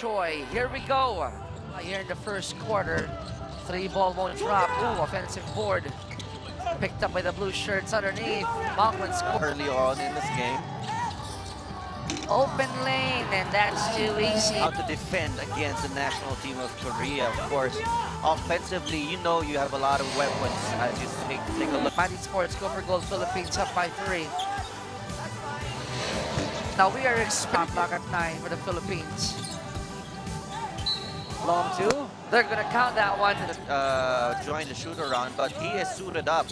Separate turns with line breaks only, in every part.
Choi. Here we go. Here in the first quarter. Three ball won't drop. Ooh, offensive board. Picked up by the blue shirts underneath. Balkman score.
early on in this game.
Open lane, and that's too easy.
How to defend against the national team of Korea, of course. Offensively, you know you have a lot of weapons as you take, take a look.
Mighty Sports go for gold. Philippines up by three. Now we are expecting back at nine for the Philippines.
Long two,
They're gonna count that one.
uh, join the shoot around, but he is suited up.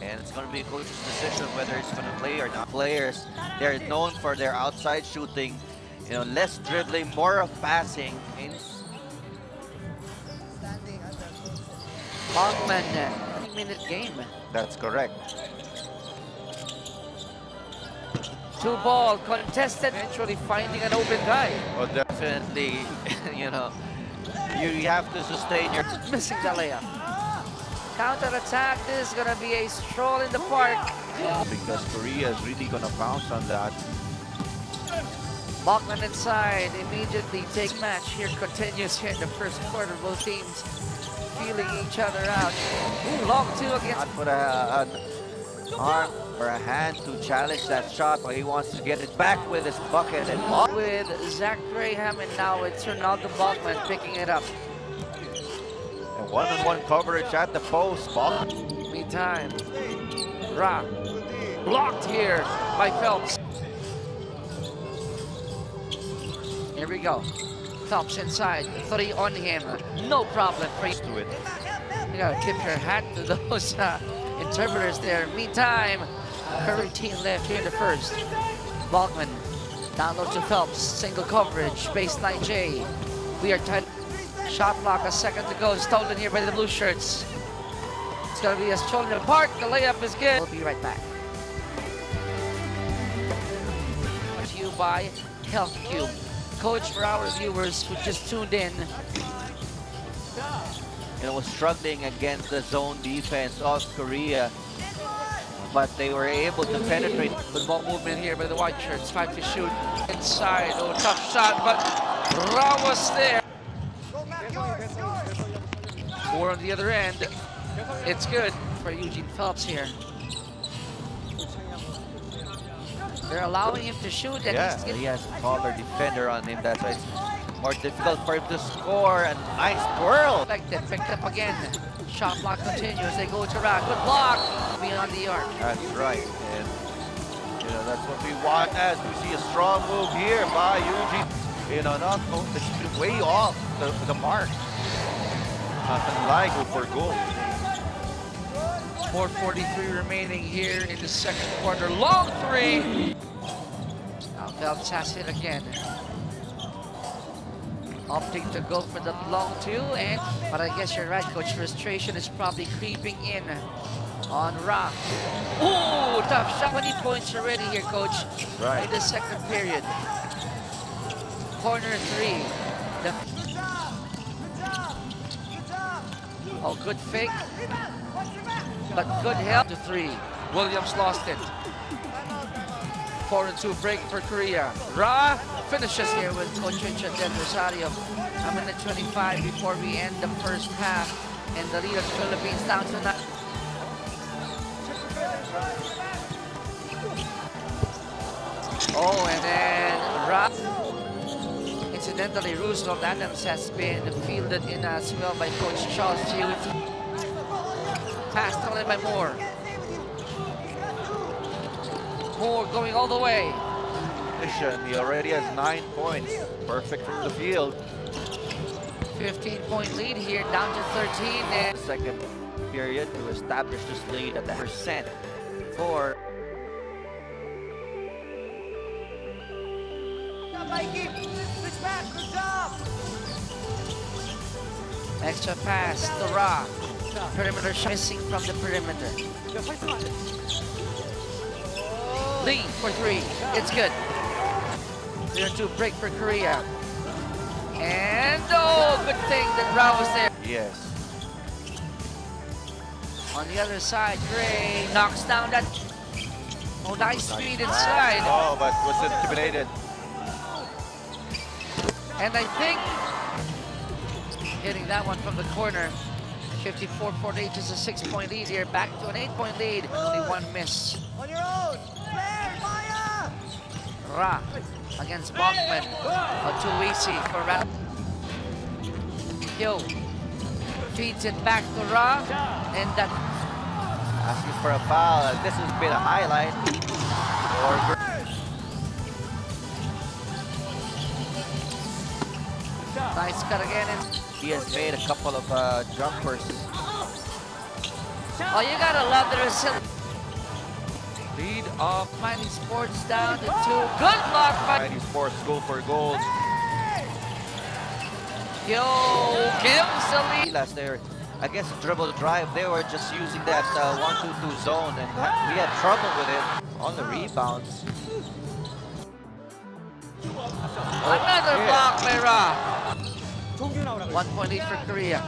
And it's going to be a coach's decision whether he's going to play or not. Players, they're known for their outside shooting, you know, less dribbling, more of passing. And
Balkman, minute game.
that's correct.
Two ball contested. Eventually finding an open guy.
Well, definitely, you know, you have to sustain your
Missing the layup. Counter attack. This is gonna be a stroll in the park.
because Korea is really to bounce on that.
Balkman inside. Immediately take match here continues here in the first quarter. Both teams feeling each other out. Ooh, long two against
Not put a, an arm or a hand to challenge that shot, but he wants to get it back with his bucket and ball.
with Zach Graham, and now it's Renaldo Balkman picking it up.
And one-on-one coverage at the post. Ball.
Meantime, Ra blocked here by Phelps. Here we go. Phelps inside, three on him. No problem for you. You gotta tip your hat to those uh, interpreters there. Meantime, Curry team left here the first. Balkman down low to Phelps, single coverage, baseline J. We are tight. Shot clock, a second to go. Stolen here by the blue shirts. It's gonna be a the park. The layup is good. We'll be right back. Brought to you by Health Cube. Coach, for our viewers who just tuned in,
You know, was struggling against the zone defense of Korea, but they were able to penetrate.
Good ball movement here by the white shirts. Five to shoot inside. Oh, tough shot, but Ra was there. Four on the other end. It's good for Eugene Phelps here. They're allowing him to shoot, and
Yeah, he has a taller defender on him. That's why it's more difficult for him to score. And nice twirl.
deflected. Picked up again. Shot block continues. They go to rack, Good block beyond the arc.
That's right. And you know that's what we want as we see a strong move here by Eugene. You know, not way off the, the mark. Nothing like go for goal.
4.43 remaining here in the second quarter. Long three. Now Phelps has it again. Opting to go for the long two, and eh? but I guess you're right, Coach. Frustration is probably creeping in on Rock. Ooh, tough shot. 20 points already here, Coach.
Right.
In the second period. Corner three. The oh, good fake. But good help to three. Williams lost it. Four and two break for Korea. Ra finishes here with Coach Richard Del Rosario. A minute 25 before we end the first half. And the lead of the Philippines down to nine. Oh, and then Ra. Incidentally, Roosevelt Adams has been fielded in as well by Coach Charles Tiu. Pass stolen by Moore. Moore going all the way.
Mission, He already has nine points. Perfect from the field.
15 point lead here, down to 13. And
Second period to establish this lead at the percent for
extra pass the rock. Perimeter shot missing from the perimeter. Lee for three. It's good. Zero two break for Korea. And oh, good thing that Ra was there.
yes.
On the other side, Gray knocks down that. Oh, nice speed inside.
Oh, but was intimidated.
And I think hitting that one from the corner. 54-48, is a six-point lead here. Back to an eight-point lead. Only one miss.
On your own. Flare, fire.
Ra against Balkman. A too easy for Ra. Yo feeds it back to Ra. And that
Asking for a foul. This has been a highlight. Or
nice cut again. And,
he has made a couple of uh, jumpers.
oh, you gotta love the resilience. Lead off Mighty Sports down to two. Good block by
Mighty Sports, go for gold.
Yo, gives the lead.
Last there, I guess dribble drive, they were just using that uh, zone and we had trouble with it on the rebounds.
Another
yeah.
block by Ra. 1.8 for Korea.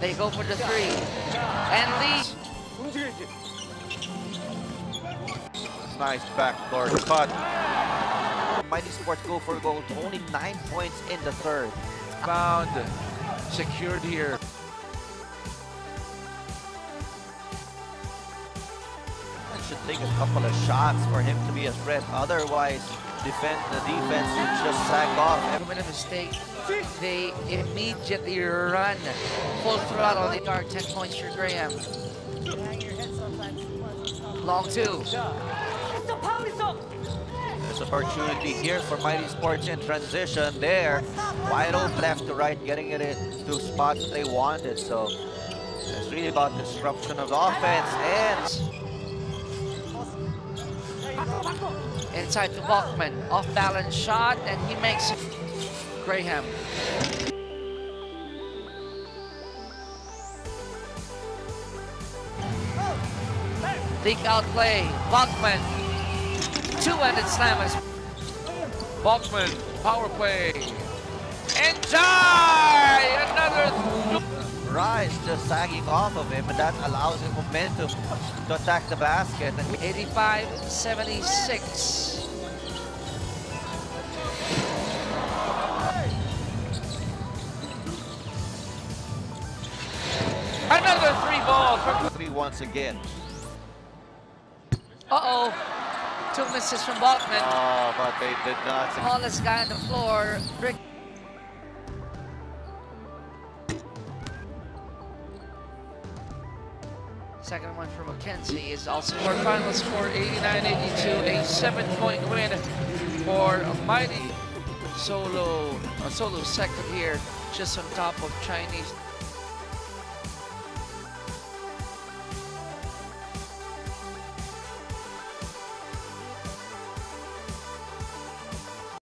They go for the three. And
Lee.
Nice backdoor cut. Mighty Sports go for gold, only 9 points in the third.
Found secured here.
It should take a couple of shots for him to be a threat. Otherwise, defend the defense would just sag off.
Commit a mistake. They immediately run full throttle. They are 10 points for Graham. Long two.
There's opportunity here for Mighty Sports in transition there. Wide open left to right, getting it into spots they wanted. So it's really about disruption of offense and
Inside to Balkman. Off balance shot, and he makes it. Graham. Leak out play. Balkman. Two-handed slammers.
Balkman, power play.
And Enjoy! Another.
Rise just sagging off of him, and that allows him momentum to attack the basket.
85-76. Another three ball from.
three once again.
Uh-oh. Two misses from Balkman.
Oh, ah, but they did not.
Tallest guy on the floor. Second one for Mackenzie is also
Our final score 89-82, a seven-point win for a Mighty.
solo, a solo second here, just on top of Chinese